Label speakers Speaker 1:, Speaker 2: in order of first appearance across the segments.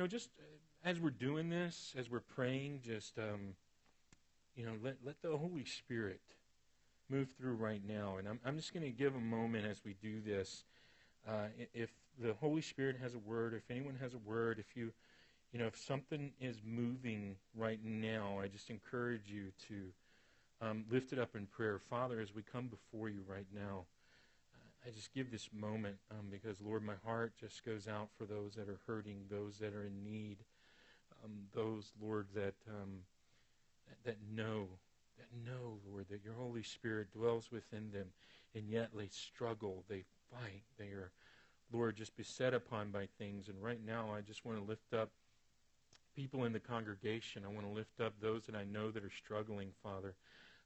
Speaker 1: know, just uh, as we're doing this, as we're praying, just, um, you know, let, let the Holy Spirit move through right now. And I'm, I'm just going to give a moment as we do this. Uh, if the Holy Spirit has a word, if anyone has a word, if you, you know, if something is moving right now, I just encourage you to um, lift it up in prayer. Father, as we come before you right now, I just give this moment um, because, Lord, my heart just goes out for those that are hurting, those that are in need, um, those, Lord, that, um, that, that know, that know, Lord, that your Holy Spirit dwells within them, and yet they struggle, they fight, they are, Lord, just beset upon by things. And right now, I just want to lift up people in the congregation. I want to lift up those that I know that are struggling, Father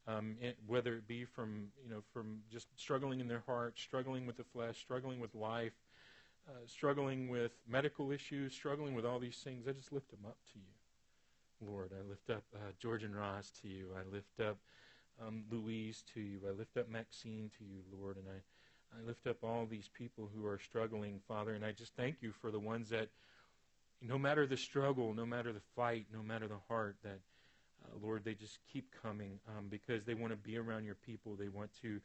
Speaker 1: um, it, whether it be from you know from just struggling in their heart, struggling with the flesh, struggling with life, uh, struggling with medical issues, struggling with all these things. I just lift them up to you, Lord. I lift up uh, George and Ross to you. I lift up um, Louise to you. I lift up Maxine to you, Lord, and I. I lift up all these people who are struggling, Father, and I just thank you for the ones that, no matter the struggle, no matter the fight, no matter the heart, that uh, Lord, they just keep coming um, because they want to be around your people. They want to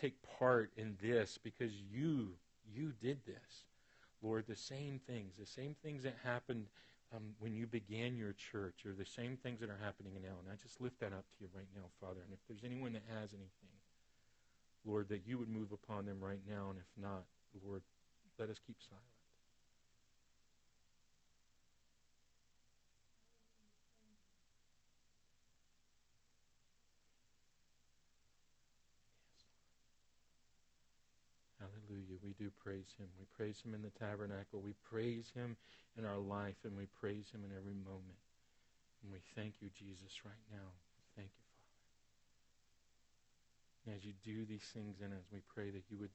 Speaker 1: take part in this because you you did this. Lord, the same things, the same things that happened um, when you began your church are the same things that are happening now. And I just lift that up to you right now, Father. And if there's anyone that has anything, Lord, that you would move upon them right now. And if not, Lord, let us keep silent. We do praise him. We praise him in the tabernacle. We praise him in our life, and we praise him in every moment. And we thank you, Jesus, right now. Thank you, Father. And as you do these things in us, we pray that you would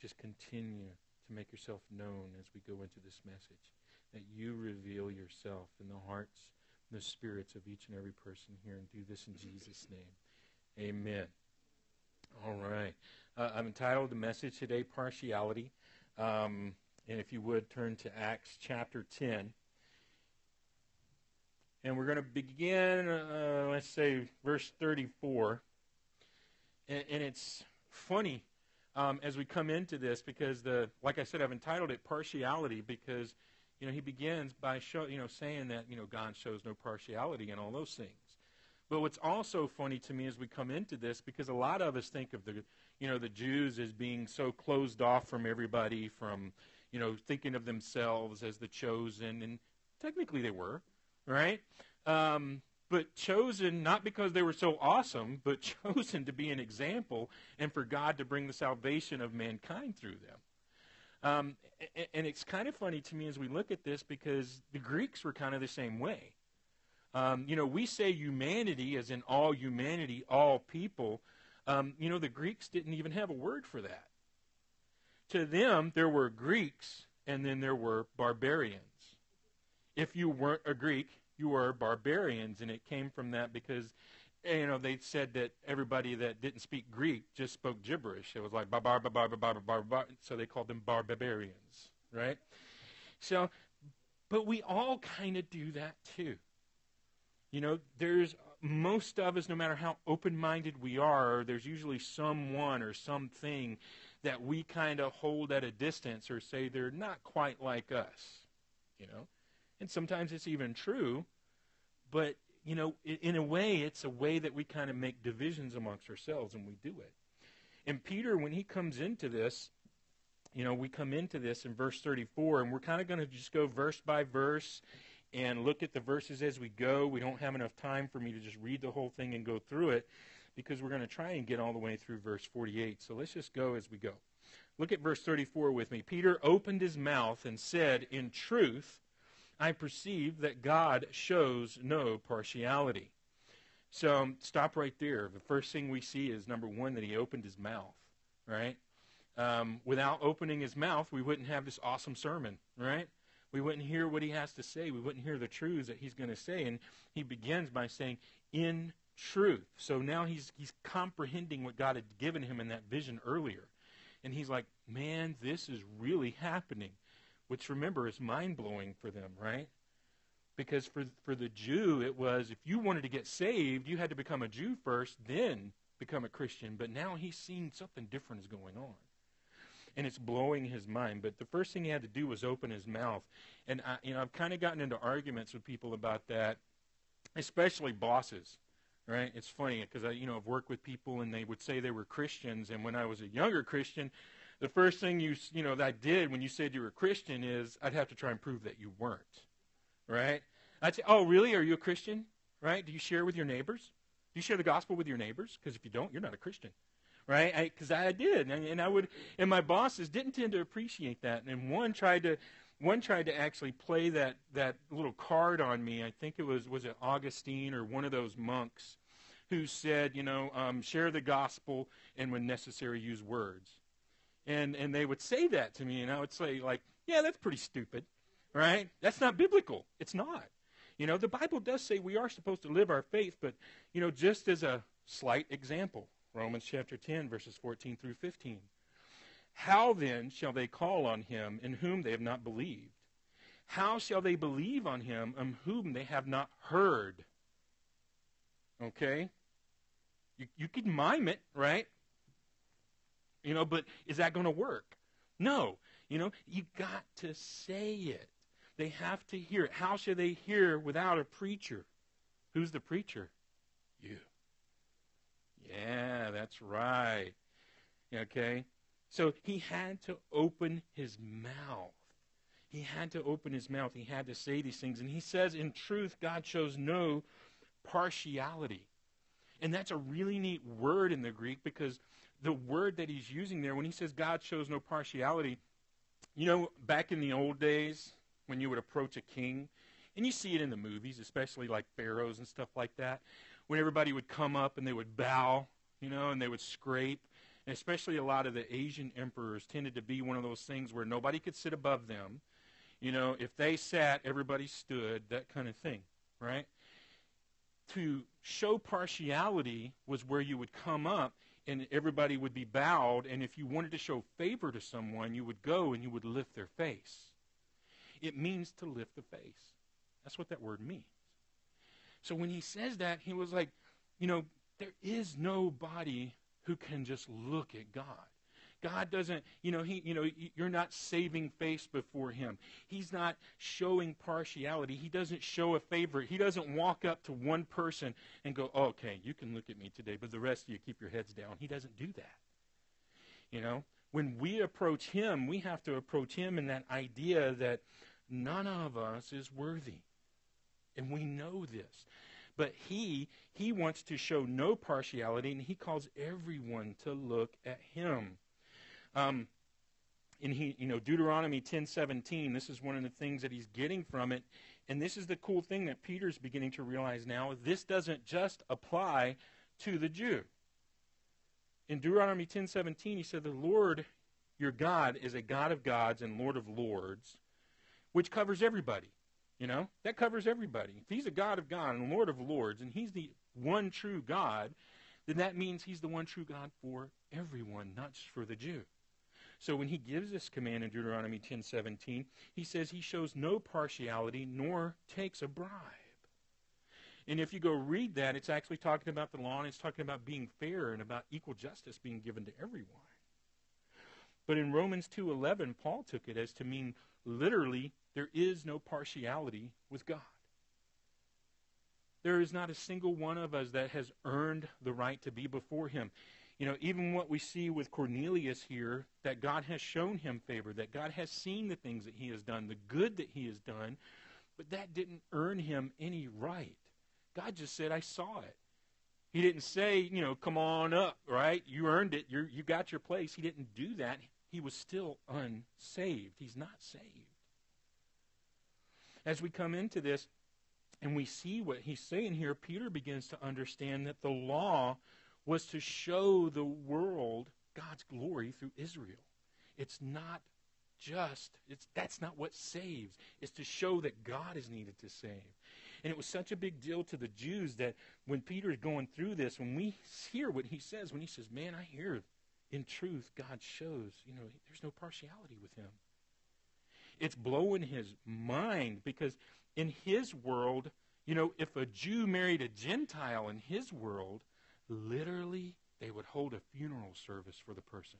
Speaker 1: just continue to make yourself known as we go into this message. That you reveal yourself in the hearts the spirits of each and every person here. And do this in Jesus' name. Amen. All right. Uh, I'm entitled the message today, Partiality. Um, and if you would turn to Acts chapter 10. And we're going to begin, uh, let's say, verse 34. And, and it's funny um, as we come into this because, the, like I said, I've entitled it Partiality because, you know, he begins by show, you know, saying that, you know, God shows no partiality and all those things. But what's also funny to me as we come into this, because a lot of us think of the, you know, the Jews as being so closed off from everybody, from, you know, thinking of themselves as the chosen, and technically they were, right? Um, but chosen not because they were so awesome, but chosen to be an example and for God to bring the salvation of mankind through them. Um, and it's kind of funny to me as we look at this because the Greeks were kind of the same way. Um, you know, we say humanity as in all humanity, all people. Um, you know, the Greeks didn't even have a word for that. To them, there were Greeks and then there were barbarians. If you weren't a Greek, you were barbarians, and it came from that because, you know, they said that everybody that didn't speak Greek just spoke gibberish. It was like bar bar bar bar bar bar bar, bar so they called them barbarians, right? So, but we all kind of do that too. You know, there's most of us, no matter how open minded we are, there's usually someone or something that we kind of hold at a distance or say they're not quite like us. You know? And sometimes it's even true, but, you know, in a way, it's a way that we kind of make divisions amongst ourselves and we do it. And Peter, when he comes into this, you know, we come into this in verse 34, and we're kind of going to just go verse by verse and look at the verses as we go. We don't have enough time for me to just read the whole thing and go through it because we're going to try and get all the way through verse 48. So let's just go as we go. Look at verse 34 with me. Peter opened his mouth and said, In truth, I perceive that God shows no partiality. So stop right there. The first thing we see is number one, that he opened his mouth, right? Um, without opening his mouth, we wouldn't have this awesome sermon, right? We wouldn't hear what he has to say. We wouldn't hear the truths that he's going to say. And he begins by saying, in truth. So now he's, he's comprehending what God had given him in that vision earlier. And he's like, man, this is really happening. which remember is mind blowing for them, right? Because for, for the Jew, it was if you wanted to get saved, you had to become a Jew first, then become a Christian. But now he's seen something different is going on. And it's blowing his mind. But the first thing he had to do was open his mouth. And I, you know, I've kind of gotten into arguments with people about that, especially bosses right? It's funny because I, you know, I've worked with people and they would say they were Christians, and when I was a younger Christian, the first thing you, you know, that I did when you said you were a Christian is I'd have to try and prove that you weren't, right? I'd say, oh, really? Are you a Christian? Right? Do you share with your neighbors? Do you share the gospel with your neighbors? Because if you don't, you're not a Christian, right? Because I, I, did, and, and I would, and my bosses didn't tend to appreciate that, and one tried to one tried to actually play that, that little card on me. I think it was was it Augustine or one of those monks who said, you know, um, share the gospel and when necessary use words. And and they would say that to me, and I would say like, yeah, that's pretty stupid, right? That's not biblical. It's not. You know, the Bible does say we are supposed to live our faith, but you know, just as a slight example, Romans chapter 10 verses 14 through 15. How then shall they call on him in whom they have not believed? How shall they believe on him in whom they have not heard? Okay? You, you can mime it, right? You know, but is that going to work? No. You know, you got to say it. They have to hear it. How should they hear without a preacher? Who's the preacher? Yeah, that's right. Okay? So he had to open his mouth. He had to open his mouth. He had to say these things. And he says, in truth, God shows no partiality. And that's a really neat word in the Greek because the word that he's using there, when he says God shows no partiality, you know, back in the old days, when you would approach a king, and you see it in the movies, especially like pharaohs and stuff like that, when everybody would come up and they would bow, you know, and they would scrape and especially a lot of the Asian emperors tended to be one of those things where nobody could sit above them. You know, if they sat, everybody stood, that kind of thing, right? To show partiality was where you would come up and everybody would be bowed, and if you wanted to show favor to someone, you would go and you would lift their face. It means to lift the face. That's what that word means. So when he says that, he was like, you know, there is nobody who can just look at God. God doesn't, you know, he, you know, you're not saving face before him. He's not showing partiality. He doesn't show a favor. He doesn't walk up to one person and go, oh, "Okay, you can look at me today, but the rest of you keep your heads down." He doesn't do that. You know, when we approach him, we have to approach him in that idea that none of us is worthy. And we know this. But he, he wants to show no partiality, and he calls everyone to look at him. Um, in he, you know, Deuteronomy 10:17, this is one of the things that he's getting from it, and this is the cool thing that Peter's beginning to realize now. This doesn't just apply to the Jew. In Deuteronomy 10:17, he said, "The Lord, your God, is a God of gods and Lord of lords," which covers everybody. You know, that covers everybody. If he's a God of God and Lord of lords, and he's the one true God, then that means he's the one true God for everyone, not just for the Jew. So when he gives this command in Deuteronomy 10:17, he says he shows no partiality nor takes a bribe. And if you go read that, it's actually talking about the law and it's talking about being fair and about equal justice being given to everyone. But in Romans 2:11, Paul took it as to mean literally there is no partiality with God. There is not a single one of us that has earned the right to be before Him. You know, even what we see with Cornelius here, that God has shown him favor, that God has seen the things that he has done, the good that he has done, but that didn't earn him any right. God just said, I saw it. He didn't say, you know, come on up, right? You earned it. you you got your place. He didn't do that. He was still unsaved. He's not saved as we come into this and we see what he's saying here, Peter begins to understand that the law was to show the world God's glory through Israel. It's not just it's that's not what saves. It's to show that God is needed to save. And it was such a big deal to the Jews that when Peter is going through this, when we hear what he says, when he says, Man, I hear in truth God shows, you know, there's no partiality with him. it's blowing his mind because in his world, you know, if a Jew married a Gentile in his world, literally they would hold a funeral service for the person.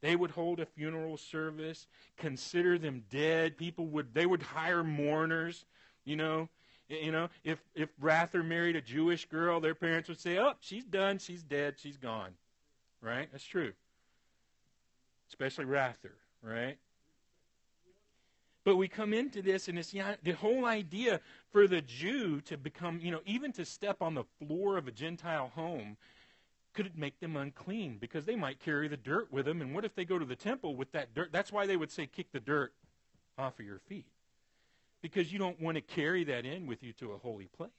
Speaker 1: They would hold a funeral service, consider them dead. People would they would hire mourners, you know. You know, if if Rather married a Jewish girl, their parents would say, "Oh, she's done. She's dead. She's gone." Right? That's true. Especially Rather, right? But we come into this, and it's the whole idea for the Jew to become, you know, even to step on the floor of a Gentile home could make them unclean because they might carry the dirt with them. And what if they go to the temple with that dirt? That's why they would say, kick the dirt off of your feet. Because you don't want to carry that in with you to a holy place.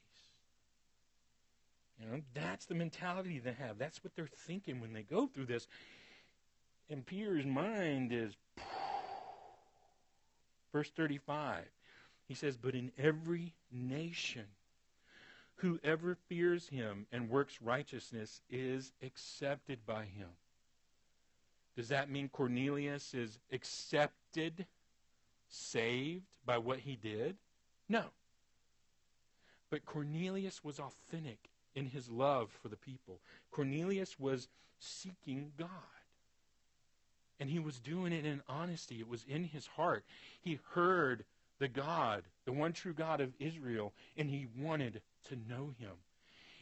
Speaker 1: You know, that's the mentality they have. That's what they're thinking when they go through this. And Peter's mind is verse 35. He says, But in every nation, whoever fears him and works righteousness is accepted by him. Does that mean Cornelius is accepted, saved by what he did? No. But Cornelius was authentic in his love for the people. Cornelius was seeking God. And he was doing it in honesty. It was in his heart. He heard the God, the one true God of Israel, and he wanted to know him.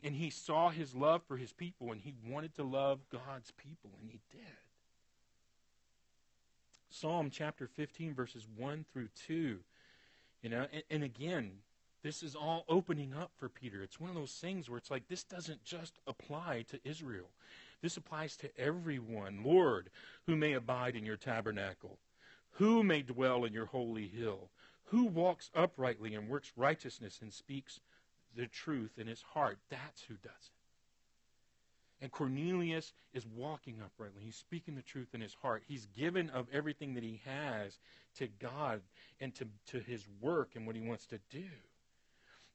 Speaker 1: And he saw his love for his people, and he wanted to love God's people, and he did. Psalm chapter 15, verses 1 through 2. You know, and, and again, this is all opening up for Peter. It's one of those things where it's like this doesn't just apply to Israel. This applies to everyone. Lord, who may abide in your tabernacle? Who may dwell in your holy hill? Who walks uprightly and works righteousness and speaks the truth in his heart? That's who does it. And Cornelius is walking uprightly. He's speaking the truth in his heart. He's given of everything that he has to God and to, to his work and what he wants to do.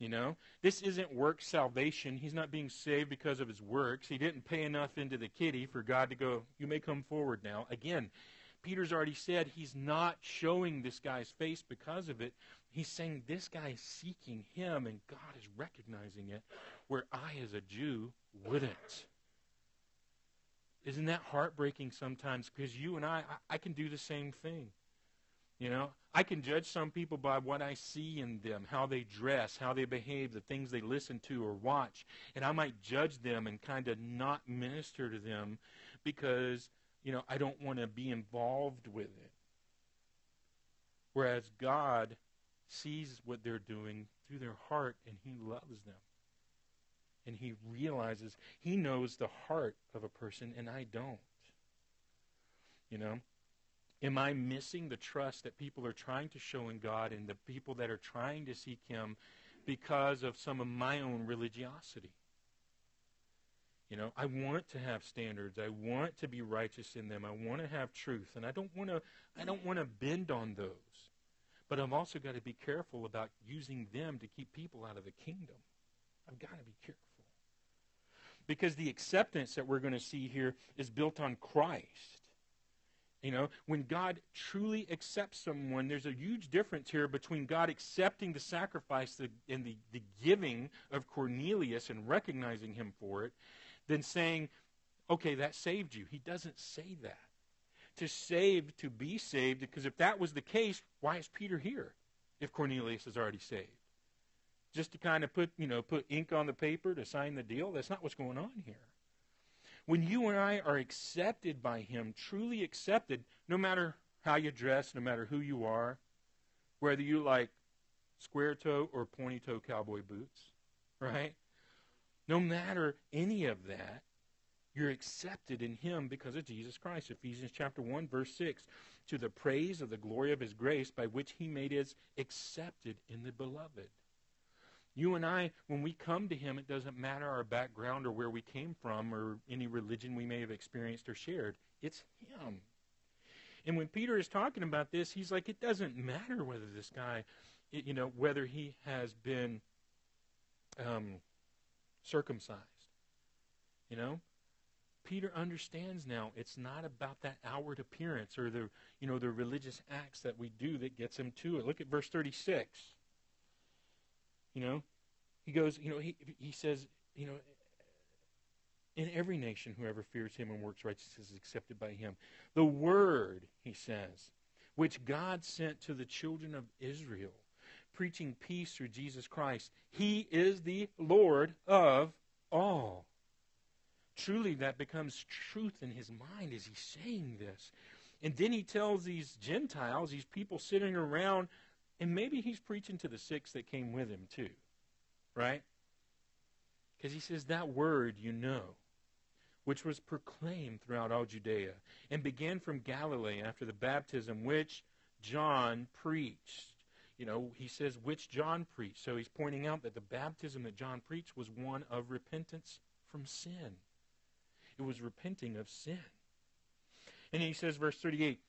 Speaker 1: You know, this isn't work salvation. He's not being saved because of his works. He didn't pay enough into the kitty for God to go, you may come forward now. Again, Peter's already said he's not showing this guy's face because of it. He's saying this guy is seeking him, and God is recognizing it, where I, as a Jew, wouldn't. Isn't that heartbreaking sometimes? Because you and I, I, I can do the same thing. You know, I can judge some people by what I see in them, how they dress, how they behave, the things they listen to or watch. And I might judge them and kind of not minister to them because you know, I don't want to be involved with it. Whereas God sees what they're doing through their heart and He loves them. And He realizes He knows the heart of a person and I don't. You know? Am I missing the trust that people are trying to show in God and the people that are trying to seek Him because of some of my own religiosity? You know, I want to have standards. I want to be righteous in them. I want to have truth, and I don't want to. I don't want to bend on those. But I've also got to be careful about using them to keep people out of the kingdom. I've got to be careful because the acceptance that we're going to see here is built on Christ. You know, when God truly accepts someone, there's a huge difference here between God accepting the sacrifice and the, the giving of Cornelius and recognizing him for it, than saying, okay, that saved you. He doesn't say that. To save, to be saved, because if that was the case, why is Peter here if Cornelius is already saved? Just to kind of put, you know, put ink on the paper to sign the deal? That's not what's going on here. When you and I are accepted by him, truly accepted, no matter how you dress, no matter who you are, whether you like square toe or pointy toe cowboy boots, right? No matter any of that, you're accepted in him because of Jesus Christ. Ephesians chapter 1 verse 6, to the praise of the glory of his grace by which he made us accepted in the beloved. You and I, when we come to him, it doesn't matter our background or where we came from or any religion we may have experienced or shared. It's him. And when Peter is talking about this, he's like, it doesn't matter whether this guy, you know, whether he has been um, circumcised. You know? Peter understands now it's not about that outward appearance or the you know the religious acts that we do that gets him to it. Look at verse 36. You know, he goes, you know, he he says, you know, in every nation whoever fears him and works righteousness is accepted by him. The word, he says, which God sent to the children of Israel, preaching peace through Jesus Christ. He is the Lord of all. Truly, that becomes truth in his mind as he's saying this. And then he tells these Gentiles, these people sitting around, and maybe he's preaching to the six that came with him too, right? Because he says, That word you know, which was proclaimed throughout all Judea, and began from Galilee after the baptism which John preached. You know, he says, which John preached. So he's pointing out that the baptism that John preached was one of repentance from sin. It was repenting of sin. And he says, verse 38,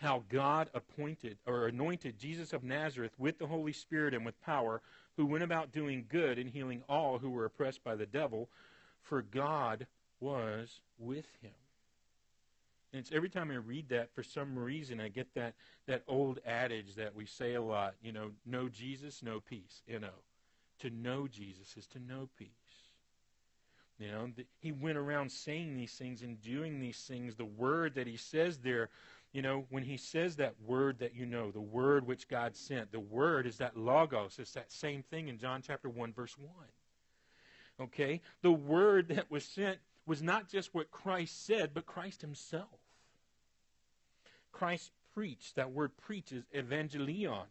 Speaker 1: how God appointed or anointed Jesus of Nazareth with the Holy Spirit and with power, who went about doing good and healing all who were oppressed by the devil, for God was with him. And it's every time I read that, for some reason, I get that, that old adage that we say a lot, you know, know Jesus, know peace, you know. To know Jesus is to know peace. You know, he went around saying these things and doing these things. The word that he says there, you know, when he says that word that you know, the word which God sent, the word is that logos. It's that same thing in John chapter 1, verse 1. Okay? The word that was sent was not just what Christ said, but Christ himself. Christ preached. That word preach is evangelion.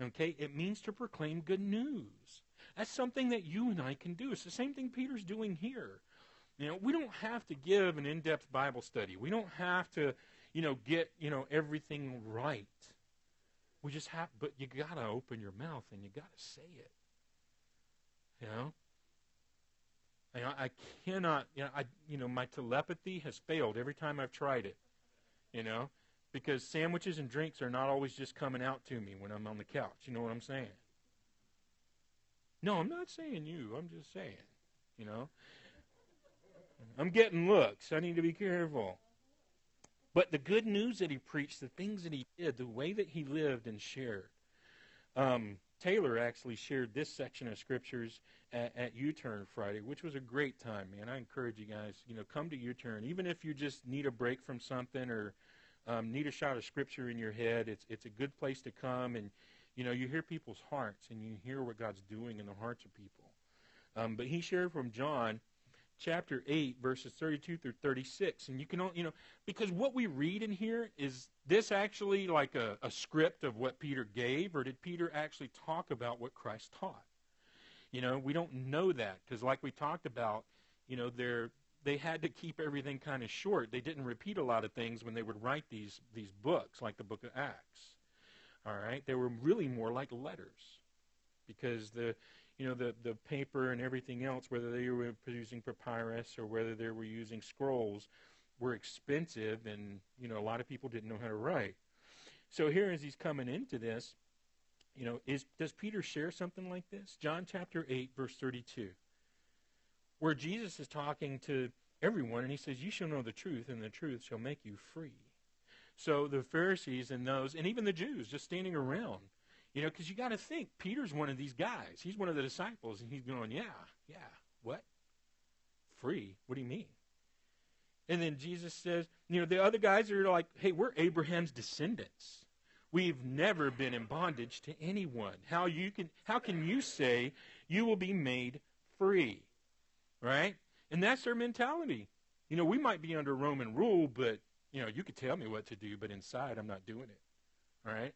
Speaker 1: Okay? It means to proclaim good news. That's something that you and I can do. It's the same thing Peter's doing here. You know, we don't have to give an in-depth Bible study. We don't have to, you know, get, you know, everything right. We just have but you got to open your mouth and you got to say it. You know? I cannot, you know, I, you know, my telepathy has failed every time I've tried it. You know, because sandwiches and drinks are not always just coming out to me when I'm on the couch. You know what I'm saying? No, I'm not saying you. I'm just saying, you know. I'm getting looks. I need to be careful. But the good news that he preached, the things that he did, the way that he lived and shared. Um, Taylor actually shared this section of scriptures at, at U-Turn Friday, which was a great time, man. I encourage you guys, you know, come to U-Turn, even if you just need a break from something or um, need a shot of scripture in your head. It's it's a good place to come, and you know, you hear people's hearts and you hear what God's doing in the hearts of people. Um, but he shared from John chapter 8 verses 32 through 36 and you can you know because what we read in here is this actually like a, a script of what peter gave or did peter actually talk about what christ taught? You know we don't know that because like we talked about you know they're they had to keep everything kind of short. They didn't repeat a lot of things when they would write these these books like the book of acts. All right, they were really more like letters, because the you know the the paper and everything else, whether they were using papyrus or whether they were using scrolls, were expensive, and you know a lot of people didn't know how to write. So here, as he's coming into this, you know, is does Peter share something like this? John chapter eight, verse thirty-two, where Jesus is talking to everyone, and he says, "You shall know the truth, and the truth shall make you free." So the Pharisees and those, and even the Jews, just standing around, you know, because you got to think Peter's one of these guys. He's one of the disciples, and he's going, "Yeah, yeah, what? Free? What do you mean?" And then Jesus says, you know, the other guys are like, "Hey, we're Abraham's descendants. We've never been in bondage to anyone. How you can? How can you say you will be made free?" Right? And that's their mentality. You know, we might be under Roman rule, but you know, you could tell me what to do, but inside I'm not doing it. Right?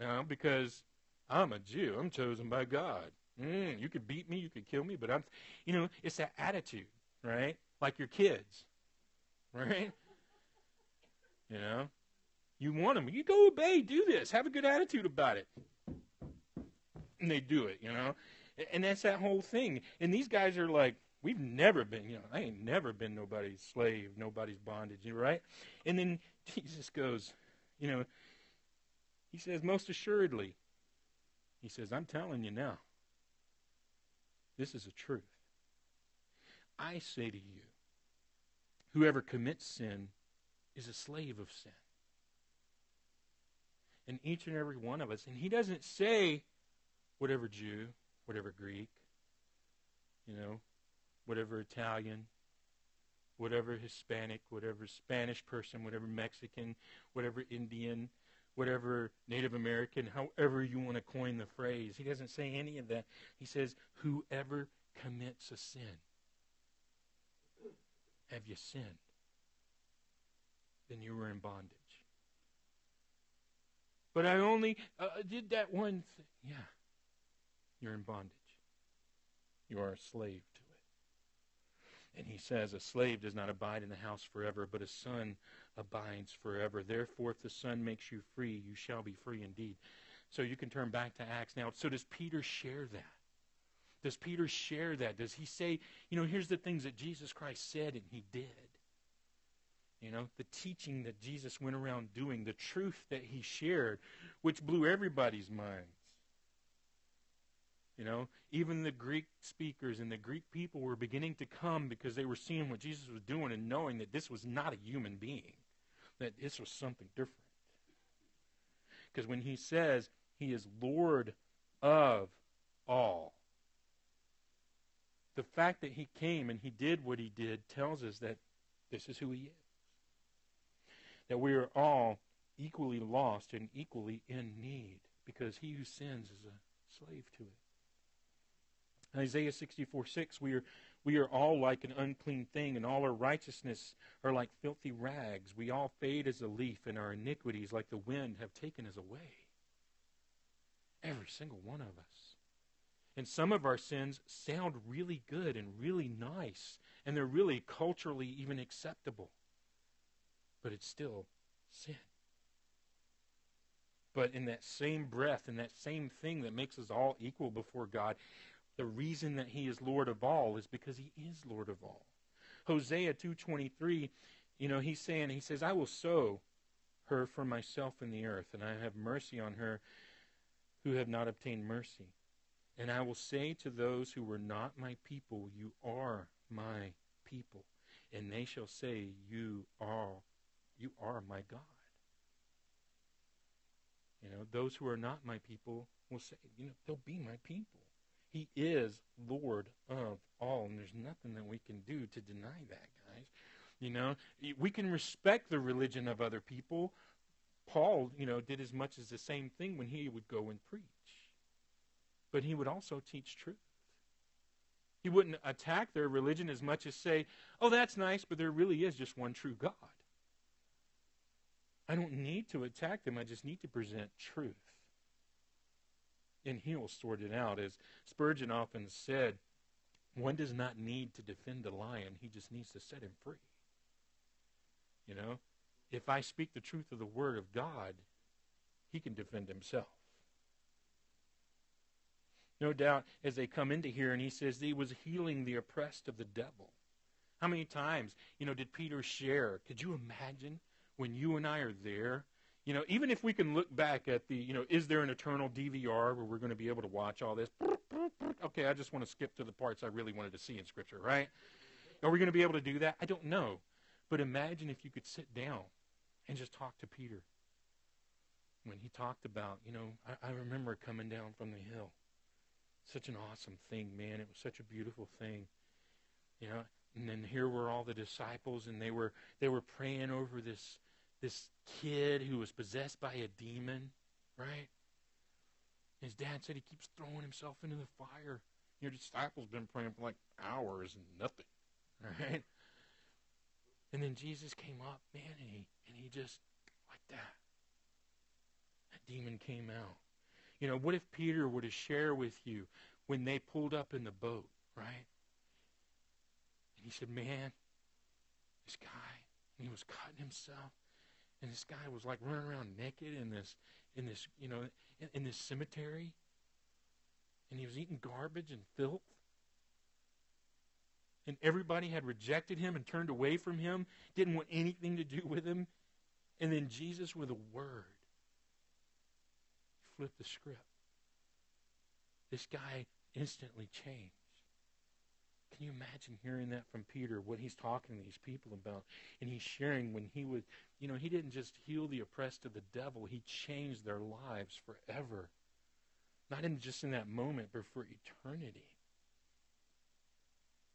Speaker 1: Know, because I'm a Jew. I'm chosen by God. Mm, you could beat me, you could kill me, but I'm, you know, it's that attitude, right? Like your kids, right? You know, you want them. You go obey, do this, have a good attitude about it. And they do it, you know? And that's that whole thing. And these guys are like, We've never been, you know, I ain't never been nobody's slave, nobody's bondage, right? And then Jesus goes, you know, he says, most assuredly, he says, I'm telling you now, this is the truth. I say to you, Whoever commits sin is a slave of sin. And each and every one of us. And he doesn't say whatever Jew, whatever Greek, you know, whatever Italian, whatever Hispanic, whatever Spanish person, whatever Mexican, whatever Indian, whatever Native American, however you want to coin the phrase. He doesn't say any of that. He says, whoever commits a sin. Have you sinned? Then you were in bondage. But I only uh, did that one thing. Yeah. You're in bondage. You are a slave to it. And he says, A slave does not abide in the house forever, but a son abides forever. Therefore, if the son makes you free, you shall be free indeed. So you can turn back to Acts now. So does Peter share that? Does Peter share that? Does he say, you know, here's the things that Jesus Christ said and he did? You know, the teaching that Jesus went around doing, the truth that he shared, which blew everybody's minds. You know, even the Greek speakers and the Greek people were beginning to come because they were seeing what Jesus was doing and knowing that this was not a human being, that this was something different. Because when he says he is Lord of all, the fact that he came and he did what he did tells us that this is who he is. That we are all equally lost and equally in need because he who sins is a slave to it. In Isaiah 64 6, we are, we are all like an unclean thing, and all our righteousness are like filthy rags. We all fade as a leaf, and our iniquities, like the wind, have taken us away. Every single one of us. And some of our sins sound really good and really nice, and they're really culturally even acceptable. But it's still sin. But in that same breath, in that same thing that makes us all equal before God, the reason that he is Lord of all is because he is Lord of all. Hosea 2:23, you know, he's saying he says, "I will sow her for myself in the earth, and I have mercy on her who have not obtained mercy." And I will say to those who were not my people, You are my people. And they shall say, You are, you are my God. You know, those who are not my people will say, you know, they'll be my people. He is Lord of all, and there's nothing that we can do to deny that, guys. You know, we can respect the religion of other people. Paul, you know, did as much as the same thing when he would go and preach but he would also teach truth. He wouldn't attack their religion as much as say, oh, that's nice, but there really is just one true God. I don't need to attack them, I just need to present truth. And he will sort it out. As Spurgeon often said, one does not need to defend a lion, he just needs to set him free. You know, if I speak the truth of the Word of God, he can defend himself. No doubt, as they come into here, and he says he was healing the oppressed of the devil. How many times, you know, did Peter share? Could you imagine when you and I are there? You know, even if we can look back at the, you know, is there an eternal DVR where we're going to be able to watch all this? Okay, I just want to skip to the parts I really wanted to see in Scripture, right? Are we going to be able to do that? I don't know. But imagine if you could sit down and just talk to Peter when he talked about, you know, I, I remember coming down from the hill such an awesome thing, man. It was such a beautiful thing. You know, and then here were all the disciples and they were they were praying over this this kid who was possessed by a demon, right? His dad said he keeps throwing himself into the fire. Your disciples been praying for like hours and nothing. Right? And then Jesus came up, man, and he and he just like that. That demon came out. You know, what if Peter were to share with you when they pulled up in the boat, right? And he said, Man, this guy, and he was cutting himself, and this guy was like running around naked in this, in this, you know, in, in this cemetery, and he was eating garbage and filth. And everybody had rejected him and turned away from him, didn't want anything to do with him. And then Jesus, with a word, flipped the script. This guy instantly changed. Can you imagine hearing that from Peter, what he's talking to these people about? And he's sharing when he would, you know, he didn't just heal the oppressed of the devil, he changed their lives forever. Not in just in that moment, but for eternity.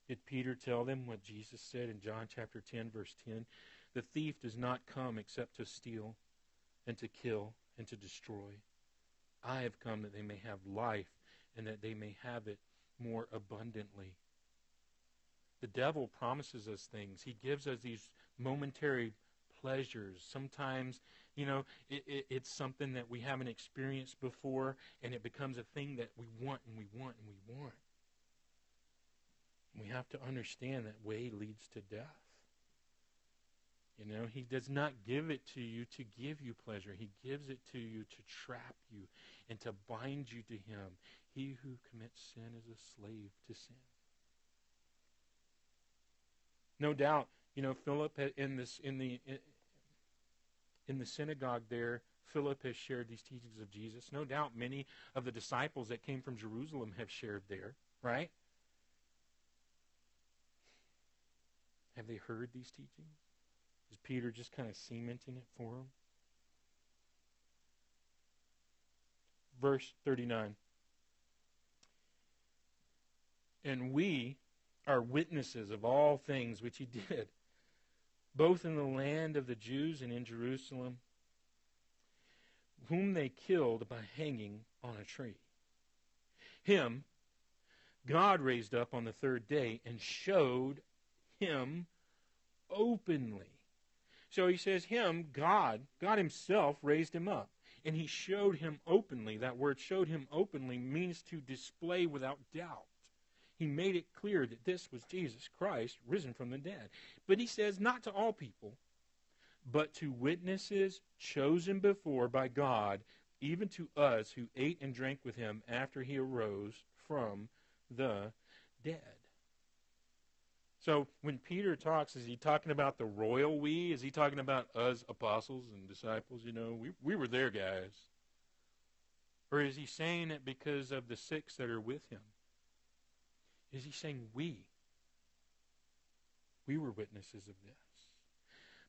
Speaker 1: Did Peter tell them what Jesus said in John chapter 10, verse 10? The thief does not come except to steal and to kill and to destroy. I have come that they may have life and that they may have it more abundantly. The devil promises us things. He gives us these momentary pleasures. Sometimes, you know, it, it, it's something that we haven't experienced before, and it becomes a thing that we want and we want and we want. We have to understand that way leads to death. You know, he does not give it to you to give you pleasure. He gives it to you to trap you and to bind you to him. He who commits sin is a slave to sin. No doubt, you know, Philip in this in the in the synagogue there, Philip has shared these teachings of Jesus. No doubt many of the disciples that came from Jerusalem have shared there, right? Have they heard these teachings? Is Peter just kind of cementing it for them? Verse 39. And we are witnesses of all things which he did, both in the land of the Jews and in Jerusalem, whom they killed by hanging on a tree. Him God raised up on the third day and showed him openly. So he says, Him, God, God Himself raised him up. And He showed him openly. That word showed him openly means to display without doubt. He made it clear that this was Jesus Christ risen from the dead. But He says, not to all people, but to witnesses chosen before by God, even to us who ate and drank with Him after He arose from the dead. So when Peter talks, is he talking about the royal we? Is he talking about us apostles and disciples? You know, we, we were there, guys. Or is he saying it because of the six that are with him? Is he saying we? We were witnesses of this.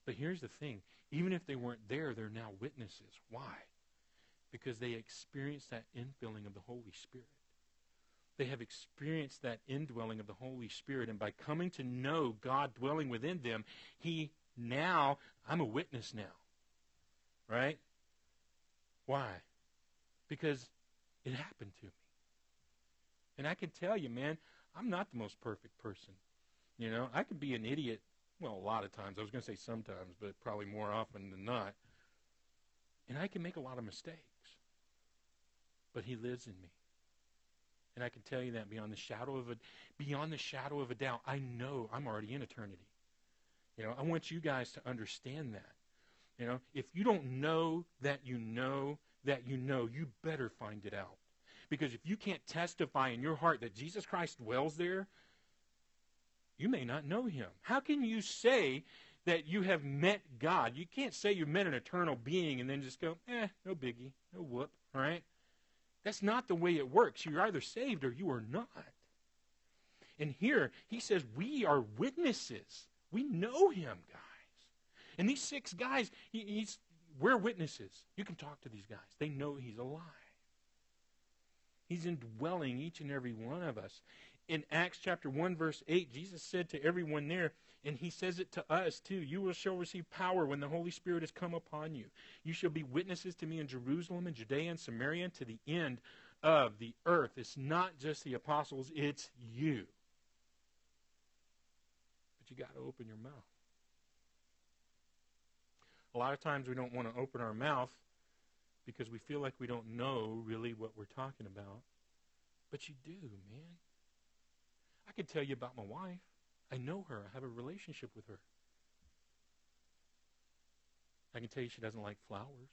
Speaker 1: But here's the thing even if they weren't there, they're now witnesses. Why? Because they experienced that infilling of the Holy Spirit. They have experienced that indwelling of the Holy Spirit. And by coming to know God dwelling within them, He now, I'm a witness now. Right? Why? Because it happened to me. And I can tell you, man, I'm not the most perfect person. You know, I could be an idiot, well, a lot of times. I was going to say sometimes, but probably more often than not. And I can make a lot of mistakes. But He lives in me. And I can tell you that beyond the shadow of a beyond the shadow of a doubt, I know I'm already in eternity. You know, I want you guys to understand that. You know, if you don't know that you know that you know, you better find it out. Because if you can't testify in your heart that Jesus Christ dwells there, you may not know him. How can you say that you have met God? You can't say you met an eternal being and then just go, eh, no biggie, no whoop, right? That's not the way it works. You're either saved or you are not. And here, he says, we are witnesses. We know him, guys. And these six guys, he, he's, we're witnesses. You can talk to these guys. They know he's alive. He's indwelling each and every one of us. In Acts chapter 1, verse 8, Jesus said to everyone there, and he says it to us too. You will shall receive power when the Holy Spirit has come upon you. You shall be witnesses to me in Jerusalem and Judea and Samaria to the end of the earth. It's not just the apostles, it's you. But you got to open your mouth. A lot of times we don't want to open our mouth because we feel like we don't know really what we're talking about. But you do, man. I could tell you about my wife. I know her. I have a relationship with her. I can tell you she doesn't like flowers.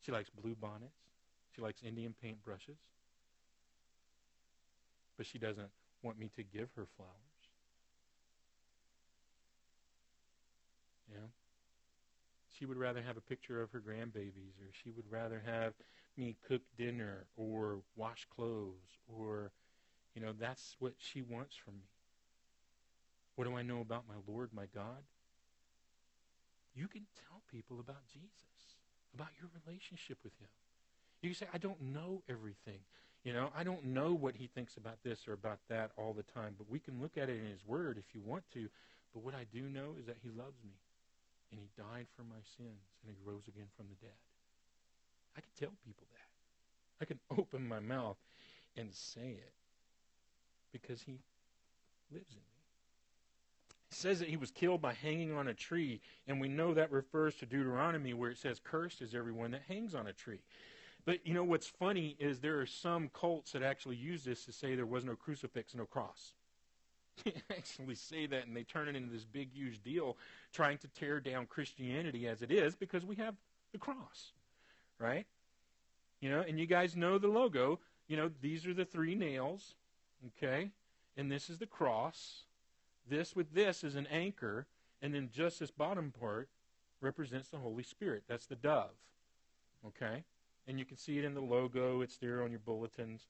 Speaker 1: She likes blue bonnets. She likes Indian paint brushes. But she doesn't want me to give her flowers. Yeah. She would rather have a picture of her grandbabies, or she would rather have me cook dinner, or wash clothes, or You know, that's what she wants from me. What do I know about my Lord, my God? You can tell people about Jesus, about your relationship with him. You can say, I don't know everything. You know, I don't know what he thinks about this or about that all the time, but we can look at it in his word if you want to. But what I do know is that he loves me, and he died for my sins, and he rose again from the dead. I can tell people that. I can open my mouth and say it because he lives in me. It says that he was killed by hanging on a tree, and we know that refers to Deuteronomy where it says, Cursed is everyone that hangs on a tree. But you know what's funny is there are some cults that actually use this to say there was no crucifix, no cross. Actually say that and they turn it into this big, huge deal trying to tear down Christianity as it is because we have the cross, right? You know, and you guys know the logo. You know, these are the three nails, okay? And this is the cross. This with this is an anchor. And then just this bottom part represents the Holy Spirit. That's the dove, okay? And you can see it in the logo, it's there on your bulletins.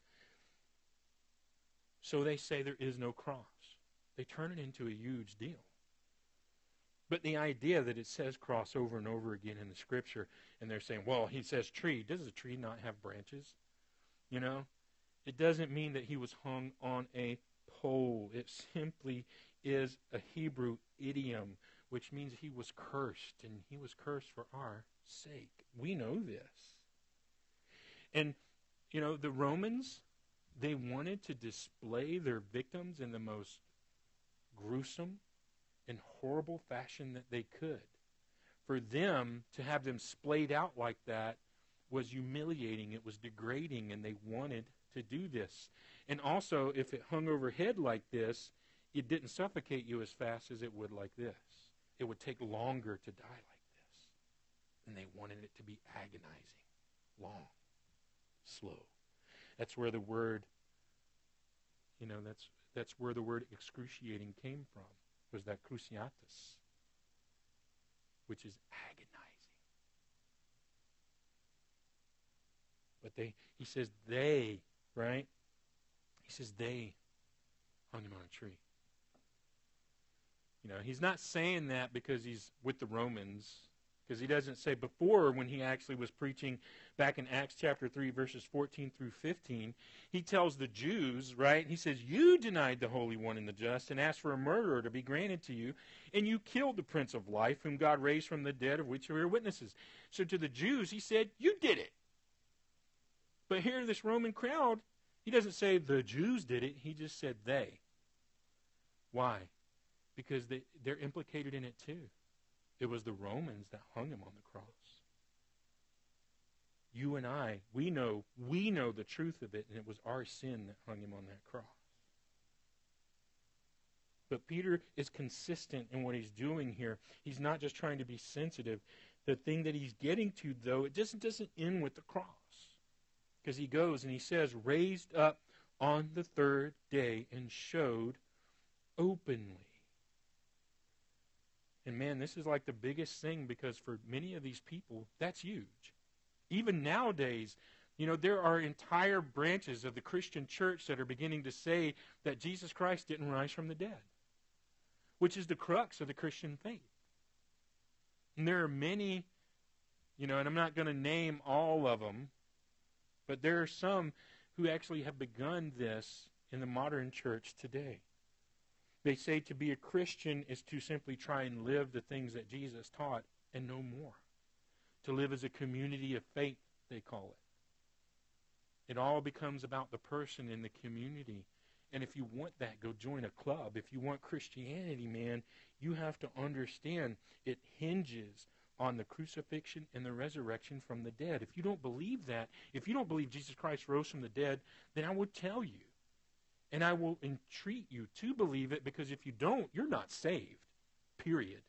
Speaker 1: So they say there is no cross. They turn it into a huge deal. But the idea that it says cross over and over again in the scripture, and they're saying, well, he says tree. Does a tree not have branches? You know? It doesn't mean that he was hung on a pole. It simply is a Hebrew idiom, which means he was cursed, and he was cursed for our sake. We know this. And, you know, the Romans, they wanted to display their victims in the most gruesome and horrible fashion that they could. For them to have them splayed out like that was humiliating, it was degrading, and they wanted to do this. And also, if it hung overhead like this, it didn't suffocate you as fast as it would like this. It would take longer to die like this. And they wanted it to be agonizing, long slow. That's where the word, you know, that's that's where the word excruciating came from. Was that cruciatus, which is agonizing. But they, he says they, right? He says they hung him on a tree. You know, he's not saying that because he's with the Romans because he doesn't say before when he actually was preaching back in Acts chapter 3 verses 14 through 15 he tells the Jews right? He says you denied the holy one and the just and asked for a murderer to be granted to you and you killed the prince of life whom God raised from the dead of which we are witnesses. So to the Jews he said you did it. But here this Roman crowd he doesn't say the Jews did it. He just said they. Why? Because they, they're implicated in it too it was the Romans that hung him on the cross. You and I, we know, we know the truth of it, and it was our sin that hung him on that cross. But Peter is consistent in what he's doing here. He's not just trying to be sensitive. The thing that he's getting to, though, it just doesn't end with the cross. Because he goes and he says, raised up on the third day and showed openly. And man, this is like the biggest thing because for many of these people, that's huge. Even nowadays, you know, there are entire branches of the Christian church that are beginning to say that Jesus Christ didn't rise from the dead, which is the crux of the Christian faith. And there are many, you know, and I'm not going to name all of them, but there are some who actually have begun this in the modern church today. They say to be a Christian is to simply try and live the things that Jesus taught and no more. To live as a community of faith, they call it. It all becomes about the person in the community. And if you want that, go join a club. If you want Christianity, man, you have to understand it hinges on the crucifixion and the resurrection from the dead. If you don't believe that, if you don't believe Jesus Christ rose from the dead, then I would tell you and I will entreat you to believe it because if you don't, you're not saved. Period.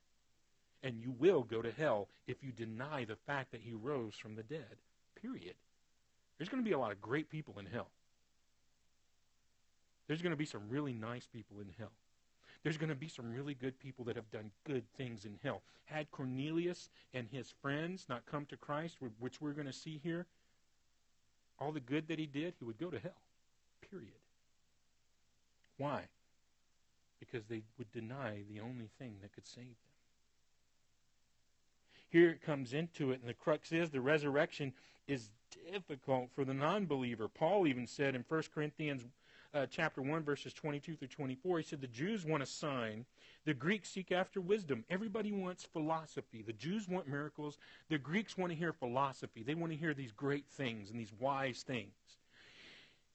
Speaker 1: And you will go to hell if you deny the fact that he rose from the dead. Period. There's going to be a lot of great people in hell. There's going to be some really nice people in hell. There's going to be some really good people that have done good things in hell. Had Cornelius and his friends not come to Christ, which we're going to see here, all the good that he did, he would go to hell. Period. Why? Because they would deny the only thing that could save them. Here it comes into it, and the crux is the resurrection is difficult for the non believer. Paul even said in 1 Corinthians uh, chapter 1, verses 22 through 24, he said, The Jews want a sign, the Greeks seek after wisdom. Everybody wants philosophy. The Jews want miracles, the Greeks want to hear philosophy. They want to hear these great things and these wise things.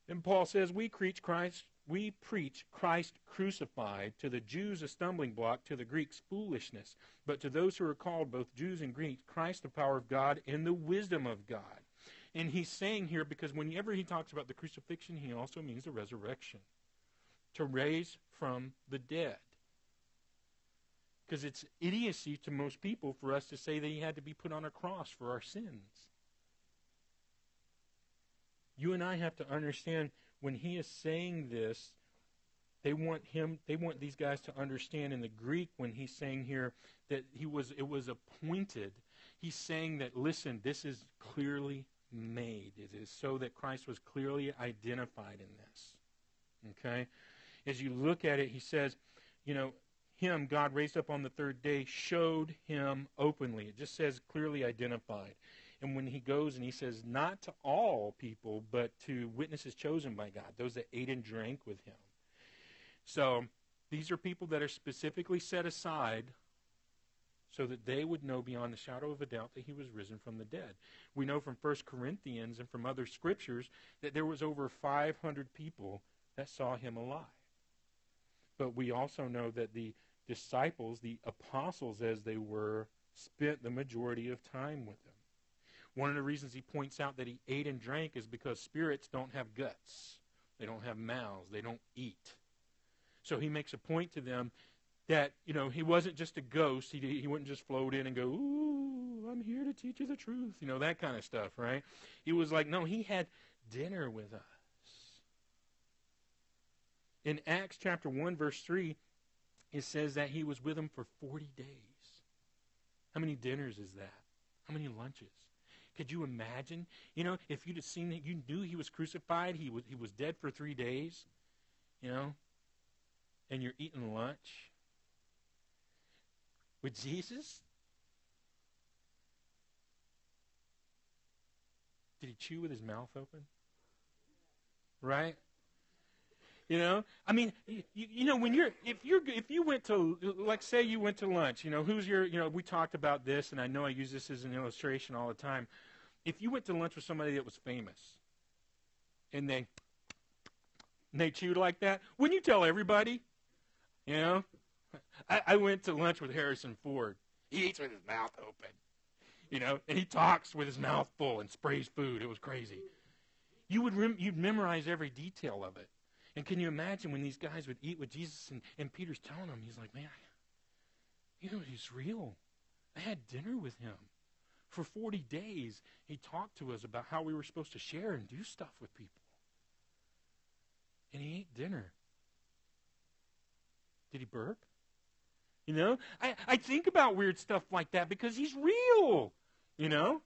Speaker 1: And Paul says, We preach Christ. We preach Christ crucified, to the Jews a stumbling block, to the Greeks foolishness. But to those who are called, both Jews and Greeks, Christ the power of God and the wisdom of God. And he's saying here, because whenever he talks about the crucifixion, he also means the resurrection. To raise from the dead. Because it's idiocy to most people for us to say that he had to be put on a cross for our sins. You and I have to understand when he is saying this, they want him they want these guys to understand in the Greek when he's saying here that he was it was appointed. He's saying that listen, this is clearly made. It is so that Christ was clearly identified in this. Okay? As you look at it, he says, you know, him God raised up on the third day showed him openly. It just says clearly identified. And when he goes and he says, not to all people, but to witnesses chosen by God, those that ate and drank with him. So these are people that are specifically set aside so that they would know beyond the shadow of a doubt that he was risen from the dead. We know from 1 Corinthians and from other scriptures that there was over 500 people that saw him alive. But we also know that the disciples, the apostles as they were, spent the majority of time with him. One of the reasons he points out that he ate and drank is because spirits don't have guts. They don't have mouths. They don't eat. So he makes a point to them that, you know, he wasn't just a ghost. He, he wouldn't just float in and go, Ooh, I'm here to teach you the truth. You know, that kind of stuff, right? He was like, no, he had dinner with us. In Acts chapter 1, verse 3, it says that he was with them for 40 days. How many dinners is that? How many lunches? Could you imagine? You know, if you'd have seen that, you knew he was crucified, he was, he was dead for three days, you know, and you're eating lunch with Jesus? Did he chew with his mouth open? Right? You know, I mean, you, you know, when you're if you're if you went to like say you went to lunch, you know, who's your you know we talked about this, and I know I use this as an illustration all the time. If you went to lunch with somebody that was famous, and they and they chewed like that, wouldn't you tell everybody? You know, I, I went to lunch with Harrison Ford. He eats with his mouth open, you know, and he talks with his mouth full and sprays food. It was crazy. You would rem- you'd memorize every detail of it. And can you imagine when these guys would eat with Jesus and, and Peter's telling them, he's like, man, you know, he's real. I had dinner with him. For 40 days, he talked to us about how we were supposed to share and do stuff with people. And he ate dinner. Did he burp? You know, I, I think about weird stuff like that because he's real. You know,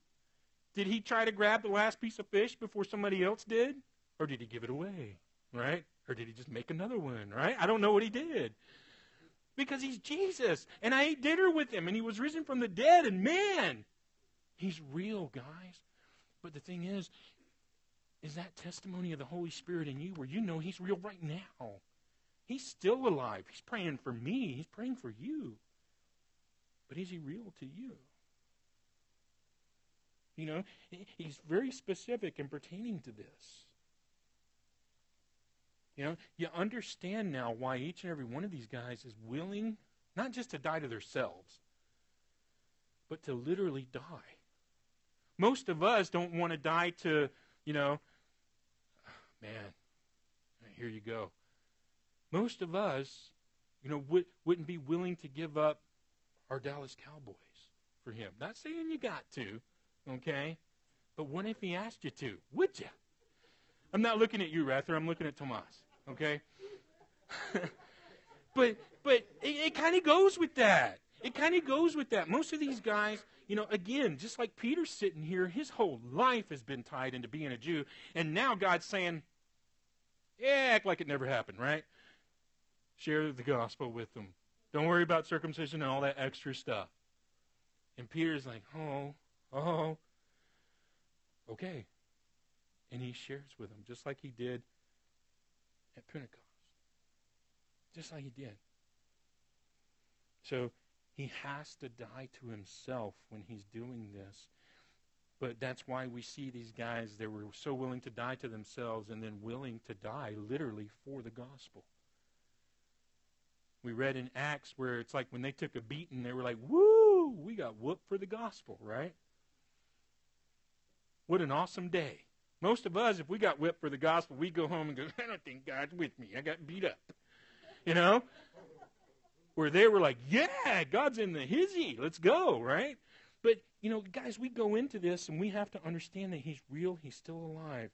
Speaker 1: did he try to grab the last piece of fish before somebody else did? Or did he give it away? Right? Or did he just make another one, right? I don't know what he did. Because he's Jesus. And I ate dinner with him, and he was risen from the dead, and man, he's real, guys. But the thing is, is that testimony of the Holy Spirit in you where you know he's real right now. He's still alive. He's praying for me. He's praying for you. But is he real to you? You know, he's very specific in pertaining to this. You know, you understand now why each and every one of these guys is willing not just to die to themselves, but to literally die. Most of us don't want to die to, you know, man, here you go. Most of us, you know, would, wouldn't be willing to give up our Dallas Cowboys for him. Not saying you got to, okay? But what if he asked you to? Would you? I'm not looking at you, Rather. I'm looking at Tomas. Okay? but but it, it kind of goes with that. It kind of goes with that. Most of these guys, you know, again, just like Peter's sitting here, his whole life has been tied into being a Jew, and now God's saying, "Yeah, act like it never happened, right? share the gospel with them. Don't worry about circumcision and all that extra stuff. And Peter's like, oh, oh, okay. And he shares with them, just like he did at Pentecost. Just like he did. So he has to die to himself when he's doing this. But that's why we see these guys, they were so willing to die to themselves and then willing to die literally for the gospel. We read in Acts where it's like when they took a beating, they were like, woo, we got whooped for the gospel, right? What an awesome day. Most of us, if we got whipped for the gospel, we go home and go, I don't think God's with me. I got beat up. You know? Where they were like, yeah, God's in the hizzy. Let's go, right? But, you know, guys, we go into this and we have to understand that He's real, He's still alive.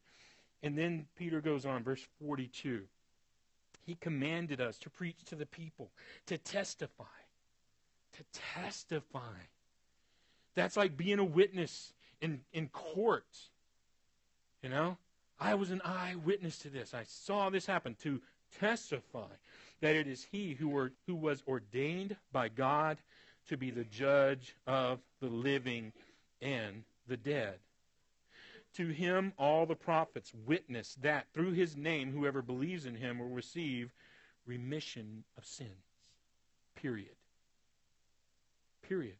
Speaker 1: And then Peter goes on, verse 42. He commanded us to preach to the people, to testify. To testify. That's like being a witness in, in court. You know? I was an eyewitness to this. I saw this happen to testify that it is he who, were, who was ordained by God to be the judge of the living and the dead. To him, all the prophets witness that through his name, whoever believes in him will receive remission of sins. Period. Period.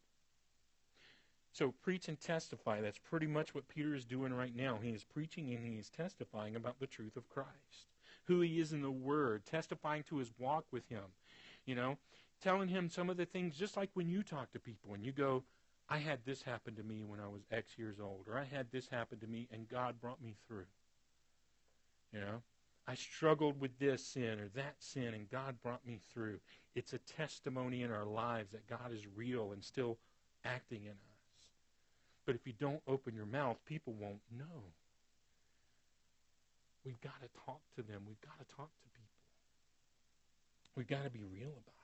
Speaker 1: So, preach and testify. That's pretty much what Peter is doing right now. He is preaching and he is testifying about the truth of Christ, who he is in the Word, testifying to his walk with him. You know, telling him some of the things, just like when you talk to people and you go, I had this happen to me when I was X years old, or I had this happen to me and God brought me through. You know, I struggled with this sin or that sin and God brought me through. It's a testimony in our lives that God is real and still acting in us. But if you don't open your mouth, people won't know. We've got to talk to them. We've got to talk to people. We've got to be real about it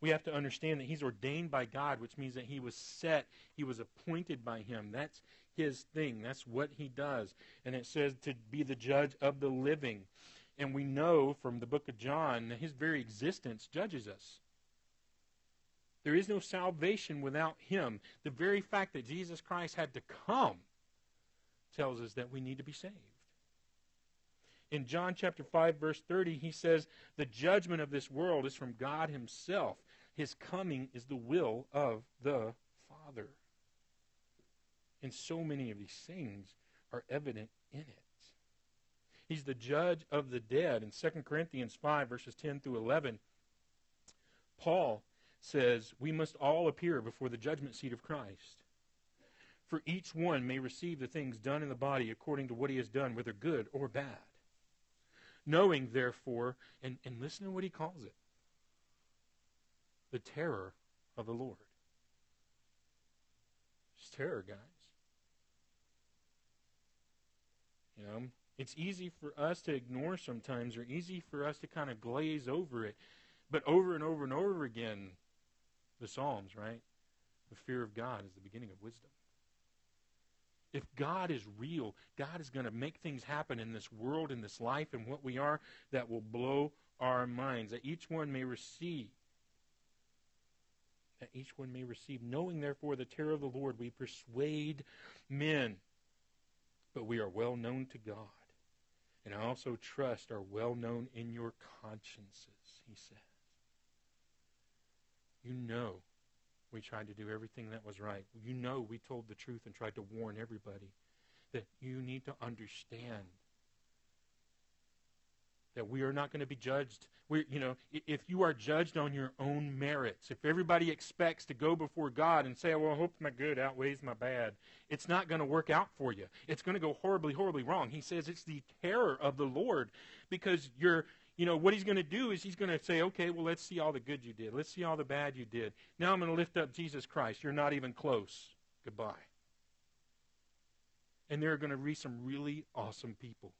Speaker 1: we have to understand that he's ordained by God, which means that he was set, he was appointed by him. That's his thing. That's what he does. And it says to be the judge of the living. And we know from the book of John that his very existence judges us. There is no salvation without him. The very fact that Jesus Christ had to come tells us that we need to be saved. In John chapter 5 verse 30 he says the judgment of this world is from God himself. His coming is the will of the Father. And so many of these things are evident in it. He's the judge of the dead. In 2 Corinthians 5, verses 10 through 11, Paul says, We must all appear before the judgment seat of Christ. For each one may receive the things done in the body according to what he has done, whether good or bad. Knowing, therefore, and, and listen to what he calls it the terror of the Lord. It's terror, guys. You know, it's easy for us to ignore sometimes, or easy for us to kind of glaze over it. But over and over and over again, the Psalms, right? The fear of God is the beginning of wisdom. If God is real, God is going to make things happen in this world, in this life, and what we are that will blow our minds, that each one may receive that each one may receive. Knowing, therefore, the terror of the Lord, we persuade men, but we are well known to God. And I also trust are well known in your consciences, he says. You know we tried to do everything that was right. You know we told the truth and tried to warn everybody that you need to understand that we are not going to be judged. We, you know, if you are judged on your own merits, if everybody expects to go before God and say, oh, "Well, I hope my good outweighs my bad," it's not going to work out for you. It's going to go horribly, horribly wrong. He says it's the terror of the Lord because you're, you know, what He's going to do is He's going to say, "Okay, well, let's see all the good you did. Let's see all the bad you did. Now I'm going to lift up Jesus Christ. You're not even close. Goodbye." And there are going to be some really awesome people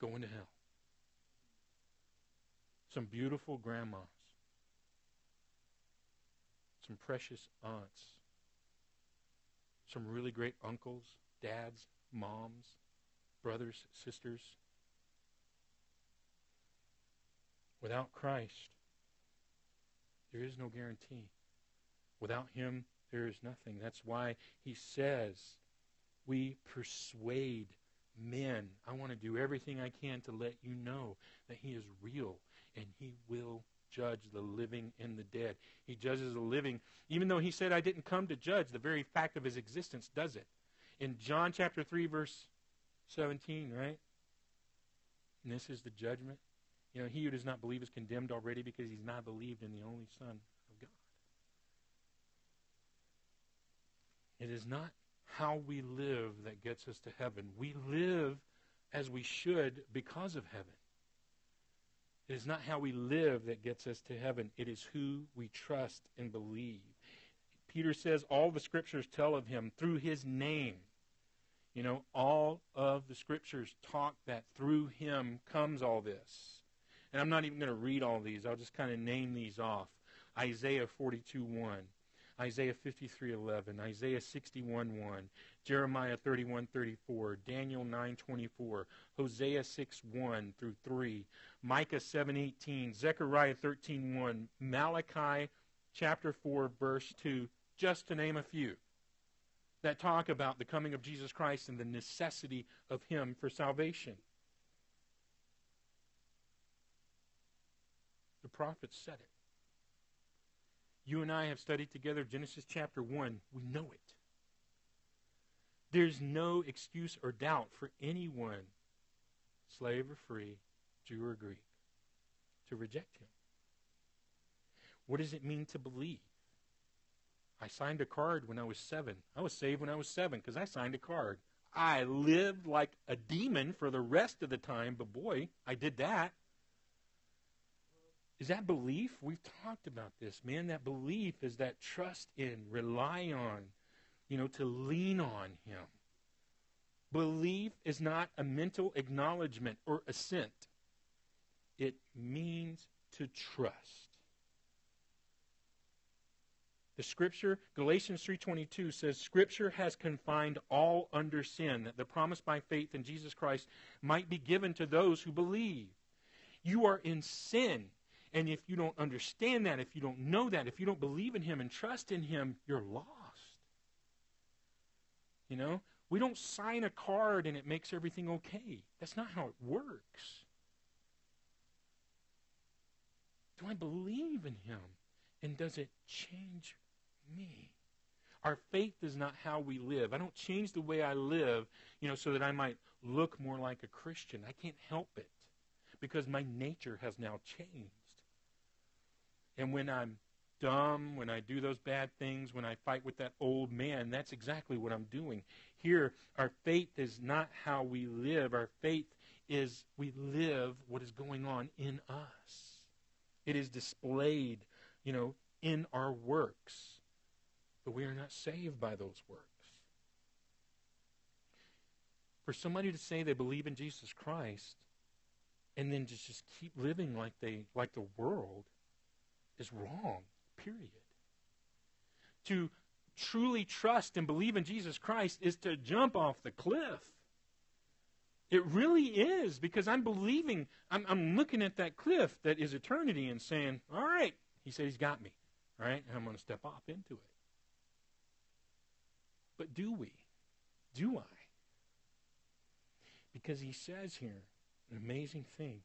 Speaker 1: going to hell some beautiful grandmas, some precious aunts, some really great uncles, dads, moms, brothers, sisters. Without Christ, there is no guarantee. Without Him, there is nothing. That's why He says, We persuade men. I want to do everything I can to let you know that He is real and He will judge the living and the dead. He judges the living. Even though He said, I didn't come to judge, the very fact of His existence does it. In John chapter 3, verse 17, right? And this is the judgment. You know, he who does not believe is condemned already because he's not believed in the only Son of God. It is not how we live that gets us to heaven. We live as we should because of heaven. It is not how we live that gets us to heaven. It is who we trust and believe. Peter says all the scriptures tell of him through his name. You know, all of the scriptures talk that through him comes all this. And I'm not even going to read all these. I'll just kind of name these off. Isaiah 42 1. Isaiah 53:11, Isaiah 61:1, Jeremiah 31:34, Daniel 9:24, Hosea 6:1 through 3, Micah 7:18, Zechariah 13:1, Malachi chapter 4 verse 2, just to name a few that talk about the coming of Jesus Christ and the necessity of him for salvation. Prophets said it. You and I have studied together Genesis chapter 1. We know it. There's no excuse or doubt for anyone, slave or free, Jew or Greek, to reject him. What does it mean to believe? I signed a card when I was seven. I was saved when I was seven because I signed a card. I lived like a demon for the rest of the time, but boy, I did that. Is that belief? We've talked about this, man. That belief is that trust in, rely on, you know, to lean on Him. Belief is not a mental acknowledgement or assent, it means to trust. The scripture, Galatians 3:22 says scripture has confined all under sin that the promise by faith in Jesus Christ might be given to those who believe. You are in sin, and if you don't understand that, if you don't know that, if you don't believe in him and trust in him, you're lost. You know, we don't sign a card and it makes everything okay. That's not how it works. Do I believe in him? And does it change me. Our faith is not how we live. I don't change the way I live, you know, so that I might look more like a Christian. I can't help it because my nature has now changed. And when I'm dumb, when I do those bad things, when I fight with that old man, that's exactly what I'm doing. Here, our faith is not how we live. Our faith is we live what is going on in us. It is displayed, you know, in our works but we are not saved by those works. For somebody to say they believe in Jesus Christ and then just, just keep living like they like the world is wrong. Period. To truly trust and believe in Jesus Christ is to jump off the cliff. It really is because I'm believing, I'm, I'm looking at that cliff that is eternity and saying, all right, he said he's got me, all right, and I'm going to step off into it. But do we? Do I? Because he says here an amazing thing.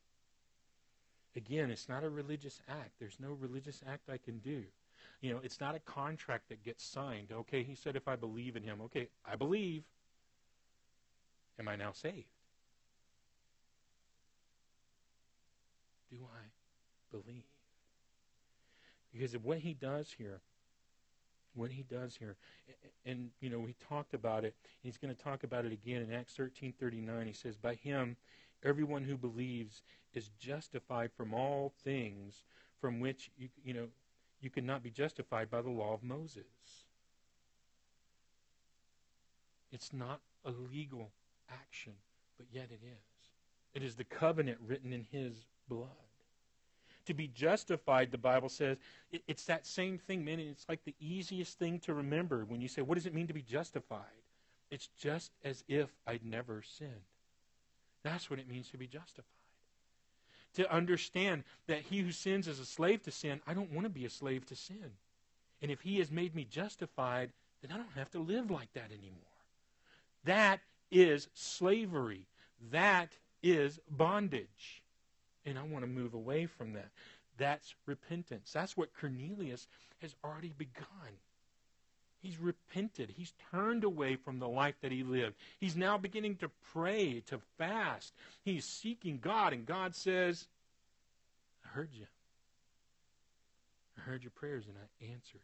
Speaker 1: Again, it's not a religious act. There's no religious act I can do. You know, it's not a contract that gets signed. Okay, he said if I believe in him, okay, I believe. Am I now saved? Do I believe? Because of what he does here, what he does here. And, you know, we talked about it. He's going to talk about it again in Acts 13:39. He says, "By him everyone who believes is justified from all things from which you, you know, you could not be justified by the law of Moses." It's not a legal action, but yet it is. It is the covenant written in his blood. To be justified, the Bible says, it, it's that same thing, man. It's like the easiest thing to remember when you say, What does it mean to be justified? It's just as if I'd never sinned. That's what it means to be justified. to understand that he who sins is a slave to sin. I don't want to be a slave to sin. And if he has made me justified, then I don't have to live like that anymore. That is slavery. That is bondage. And I want to move away from that. That's repentance. That's what Cornelius has already begun. He's repented. He's turned away from the life that he lived. He's now beginning to pray, to fast. He's seeking God, and God says, I heard you. I heard your prayers, and I answered.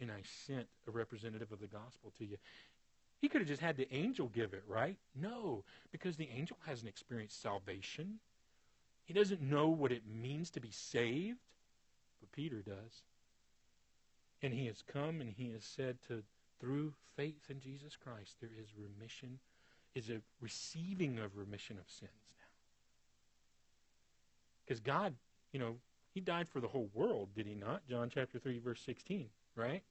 Speaker 1: And I sent a representative of the gospel to you. He could have just had the angel give it, right? No, because the angel hasn't experienced salvation. He doesn't know what it means to be saved, but Peter does. And he has come and he has said to through faith in Jesus Christ there is remission, is a receiving of remission of sins now. Because God, you know, he died for the whole world, did he not? John chapter 3 verse 16, right?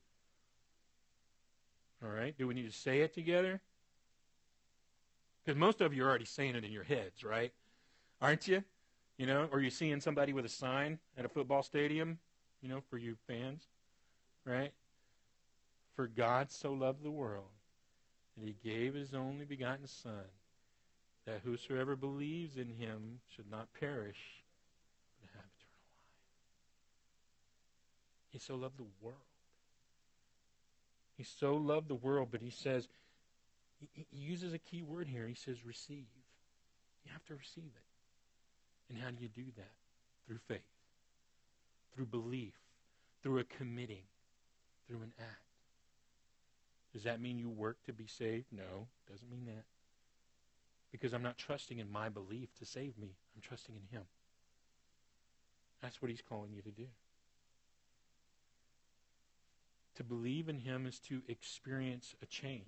Speaker 1: All right. Do we need to say it together? Because most of you are already saying it in your heads, right? Aren't you? You know, or you seeing somebody with a sign at a football stadium, you know, for you fans right? For God so loved the world that he gave his only begotten Son, that whosoever believes in him should not perish, but have eternal life. He so loved the world. He so loved the world, but he says, he, he uses a key word here. He says, receive. You have to receive it. And how do you do that? Through faith, through belief, through a committing, through an act. Does that mean you work to be saved? No, doesn't mean that. Because I'm not trusting in my belief to save me. I'm trusting in Him. That's what He's calling you to do. To believe in Him is to experience a change.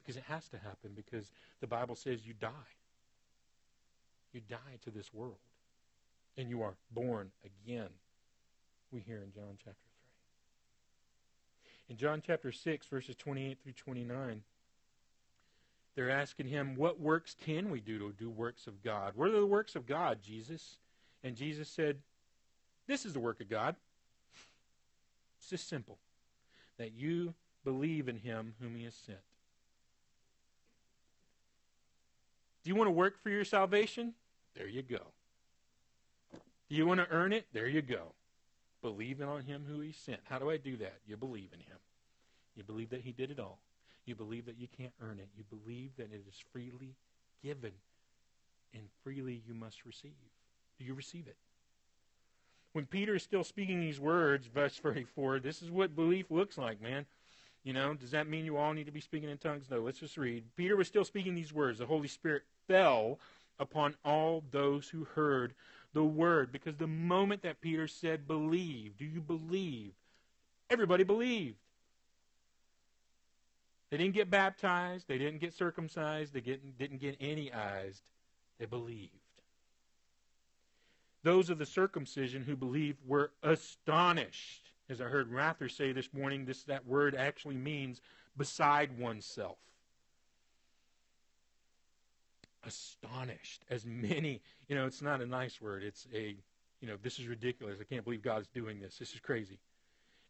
Speaker 1: Because it has to happen, because the Bible says you die. You die to this world. And you are born again. We hear in John chapter in John chapter 6, verses 28 through 29, they're asking him, What works can we do to do works of God? What are the works of God, Jesus? And Jesus said, This is the work of God. It's just simple that you believe in him whom he has sent. Do you want to work for your salvation? There you go. Do you want to earn it? There you go believing on him who he sent. How do I do that? You believe in him. You believe that he did it all. You believe that you can't earn it. You believe that it is freely given and freely you must receive. Do you receive it? When Peter is still speaking these words, verse 34, this is what belief looks like, man. You know, does that mean you all need to be speaking in tongues? No, let's just read. Peter was still speaking these words. The Holy Spirit fell upon all those who heard the word. Because the moment that Peter said, believe, do you believe? Everybody believed. They didn't get baptized. They didn't get circumcised. They didn't, didn't get anyized. They believed. Those of the circumcision who believed were astonished. As I heard Rather say this morning, this that word actually means beside oneself astonished. As many, you know, it's not a nice word. It's a, you know, this is ridiculous. I can't believe God's doing this. This is crazy.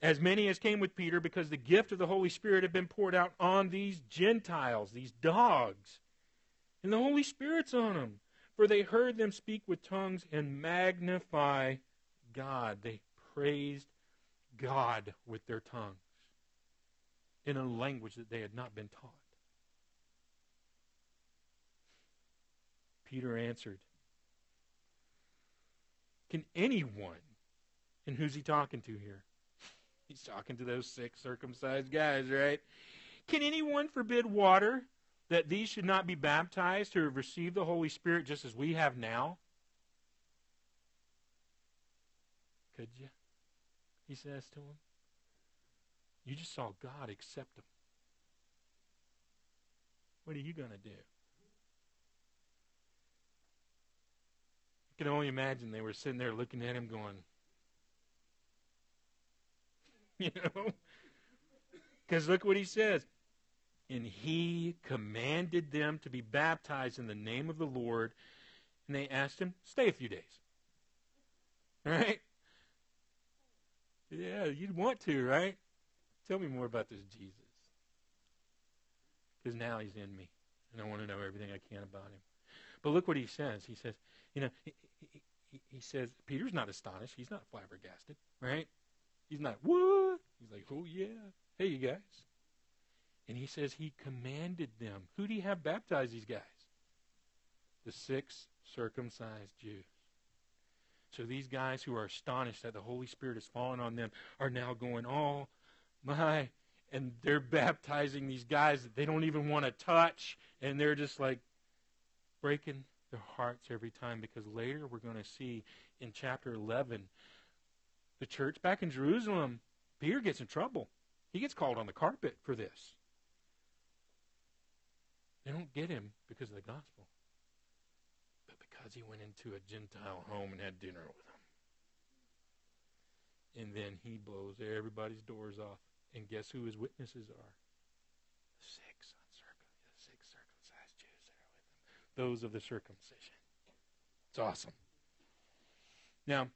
Speaker 1: As many as came with Peter because the gift of the Holy Spirit had been poured out on these Gentiles, these dogs. And the Holy Spirit's on them. For they heard them speak with tongues and magnify God. They praised God with their tongues in a language that they had not been taught. Peter answered, Can anyone, and who's he talking to here? He's talking to those six circumcised guys, right? Can anyone forbid water that these should not be baptized who have received the Holy Spirit just as we have now? Could you? He says to him. You just saw God accept them. What are you going to do? Can only imagine they were sitting there looking at him going, you know? Because look what he says. And he commanded them to be baptized in the name of the Lord. And they asked him, stay a few days. right? Yeah, you'd want to, right? Tell me more about this Jesus. Because now he's in me, and I want to know everything I can about him. But look what he says. He says, you know, he, he, he says, Peter's not astonished. He's not flabbergasted, right? He's not, what? He's like, oh, yeah. Hey, you guys. And he says he commanded them. Who do you have baptize these guys? The six circumcised Jews. So these guys who are astonished that the Holy Spirit has fallen on them are now going, oh, my. And they're baptizing these guys that they don't even want to touch. And they're just like breaking their hearts every time because later we're going to see in chapter 11 the church back in Jerusalem, Peter gets in trouble. He gets called on the carpet for this. They don't get him because of the gospel, but because he went into a Gentile home and had dinner with them. And then he blows everybody's doors off. And guess who his witnesses are? The six uncircumcised, the six circumcised Jews that are with him. Those of the circumcision. It's awesome. Now,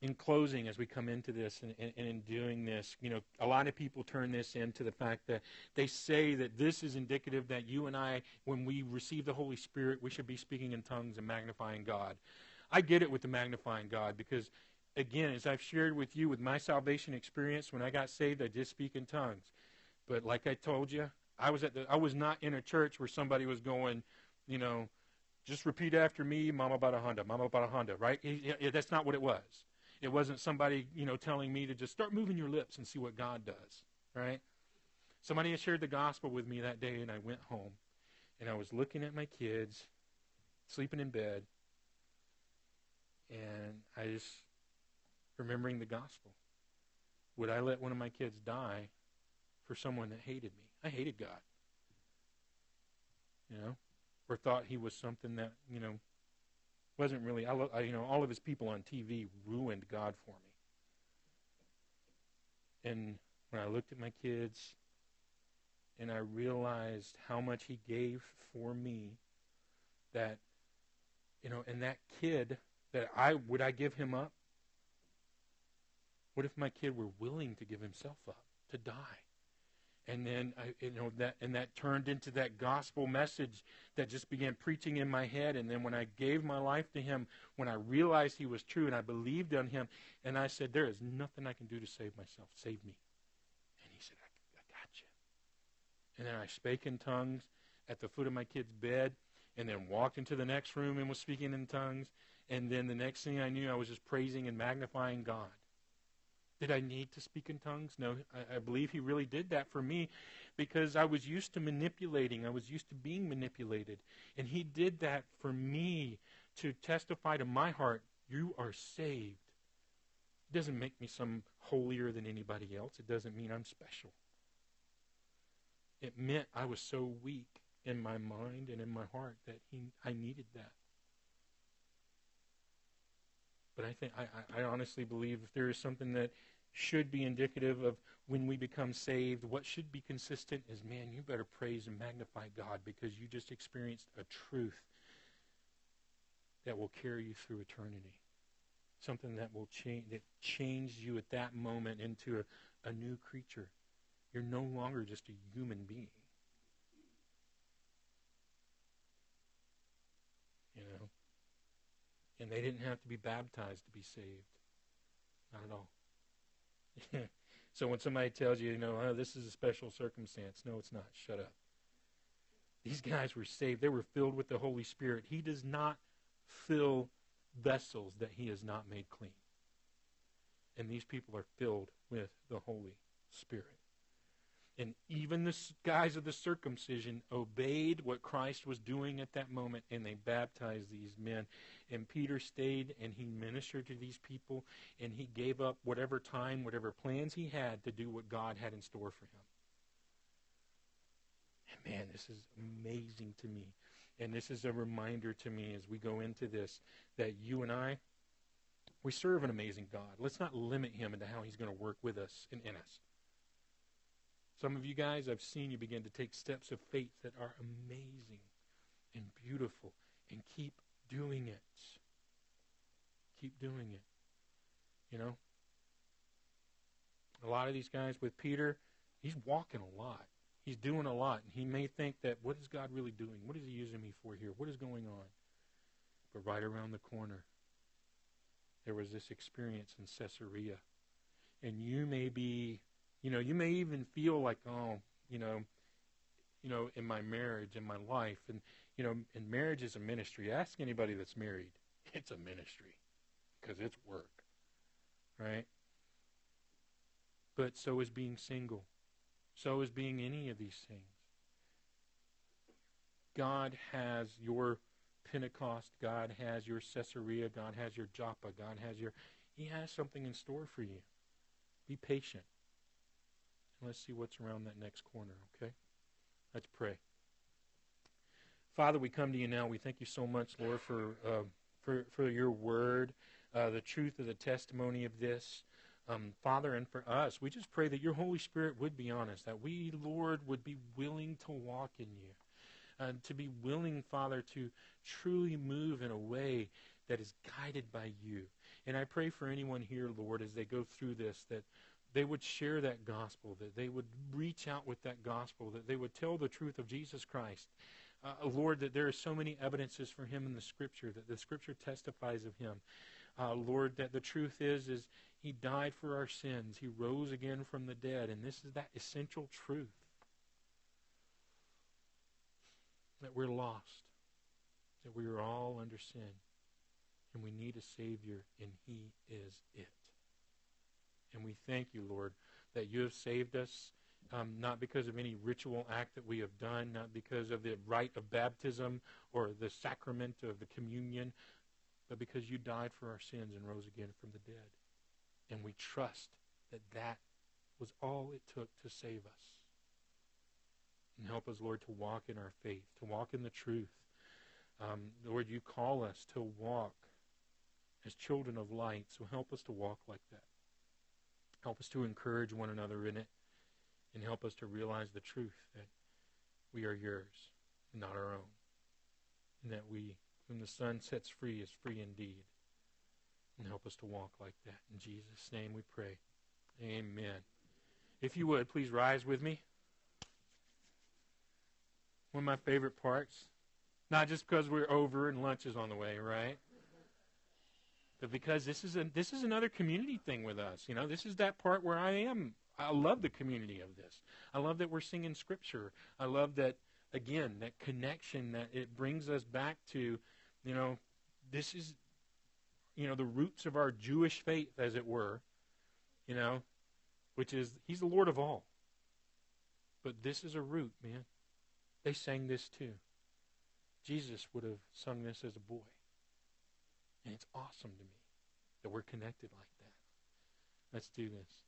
Speaker 1: in closing, as we come into this and, and, and, in doing this, you know, a lot of people turn this into the fact that they say that this is indicative that you and I, when we receive the Holy Spirit, we should be speaking in tongues and magnifying God. I get it with the magnifying God because, again, as I've shared with you with my salvation experience, when I got saved, I did speak in tongues. But like I told you, I was at the, I was not in a church where somebody was going, you know, just repeat after me, Mama about a Honda, Mama about a Honda, right? It, that's not what it was. It wasn't somebody, you know, telling me to just start moving your lips and see what God does, right? Somebody had shared the gospel with me that day, and I went home, and I was looking at my kids, sleeping in bed, and I just remembering the gospel. Would I let one of my kids die for someone that hated me? I hated God. You know, or thought he was something that you know wasn't really, I, I, you know, all of his people on TV ruined God for me. And when I looked at my kids and I realized how much he gave for me, that, you know, and that kid, that I, would I give him up? What if my kid were willing to give himself up, to die? And then I, you know that and that turned into that gospel message that just began preaching in my head. And then when i gave my life to him when i realized he was true and i believed on him and i said there is nothing i can do to save myself. Save me. And he said i, I got you. And then i spake in tongues at the foot of my kid's bed and then walked into the next room and was speaking in tongues. And then the next thing i knew i was just praising and magnifying god did I need to speak in tongues? No, I, I, believe he really did that for me because I was used to manipulating. I was used to being manipulated. And he did that for me to testify to my heart, you are saved. It doesn't make me some holier than anybody else. It doesn't mean I'm special. It meant I was so weak in my mind and in my heart that he, I needed that. But I think I, I honestly believe if there is something that should be indicative of when we become saved, what should be consistent is, man, you better praise and magnify God because you just experienced a truth that will carry you through eternity. Something that will change that changed you at that moment into a, a new creature. You're no longer just a human being. You know? And they didn't have to be baptized to be saved. Not at all. so when somebody tells you, you know, oh, this is a special circumstance, no, it's not. Shut up. These guys were saved. They were filled with the Holy Spirit. He does not fill vessels that he has not made clean. And these people are filled with the Holy Spirit. And even the guys of the circumcision obeyed what Christ was doing at that moment, and they baptized these men. And Peter stayed and he ministered to these people, and he gave up whatever time, whatever plans he had to do what God had in store for him. And man, this is amazing to me. And this is a reminder to me as we go into this that you and I, we serve an amazing God. Let's not limit him into how he's going to work with us and in us. Some of you guys, I've seen you begin to take steps of faith that are amazing and beautiful, and keep doing it. Keep doing it. You know? A lot of these guys with Peter, he's walking a lot. He's doing a lot. And he may think that, what is God really doing? What is he using me for here? What is going on? But right around the corner, there was this experience in Caesarea. And you may be, you know, you may even feel like, oh, you know, you know, in my marriage, in my life, and you know, and marriage is a ministry. Ask anybody that's married. It's a ministry because it's work, right? But so is being single. So is being any of these things. God has your Pentecost. God has your Caesarea. God has your Joppa. God has your. He has something in store for you. Be patient. Let's see what's around that next corner, okay? Let's pray. Father, we come to you now. We thank you so much, Lord, for uh, for for your word, uh, the truth of the testimony of this. Um, Father, and for us, we just pray that your Holy Spirit would be on us, that we, Lord, would be willing to walk in you, and to be willing, Father, to truly move in a way that is guided by you. And I pray for anyone here, Lord, as they go through this, that they would share that gospel, that they would reach out with that gospel, that they would tell the truth of Jesus Christ. Uh, Lord, that there are so many evidences for him in the Scripture, that the Scripture testifies of him. Uh, Lord, that the truth is, is he died for our sins. He rose again from the dead, and this is that essential truth that we're lost, that we are all under sin, and we need a Savior, and He is it. And we thank you, Lord, that you have saved us. Um, not because of any ritual act that we have done, not because of the rite of baptism or the sacrament of the communion, but because you died for our sins and rose again from the dead. And we trust that that was all it took to save us. And help us, Lord, to walk in our faith, to walk in the truth. Um, Lord, you call us to walk as children of light, so help us to walk like that. Help us to encourage one another in it, and help us to realize the truth that we are yours, and not our own, and that we, whom the Son sets free, is free indeed. And help us to walk like that. In Jesus' name we pray. Amen. If you would, please rise with me. One of my favorite parts. Not just because we're over and lunch is on the way, right? But because this is a this is another community thing with us. You know, this is that part where I am. I love the community of this. I love that we're singing scripture. I love that again that connection that it brings us back to. You know, this is you know the roots of our Jewish faith, as it were. You know, which is He's the Lord of all. But this is a root, man. They sang this too. Jesus would have sung this as a boy. And it's awesome to me that we're connected like that. Let's do this.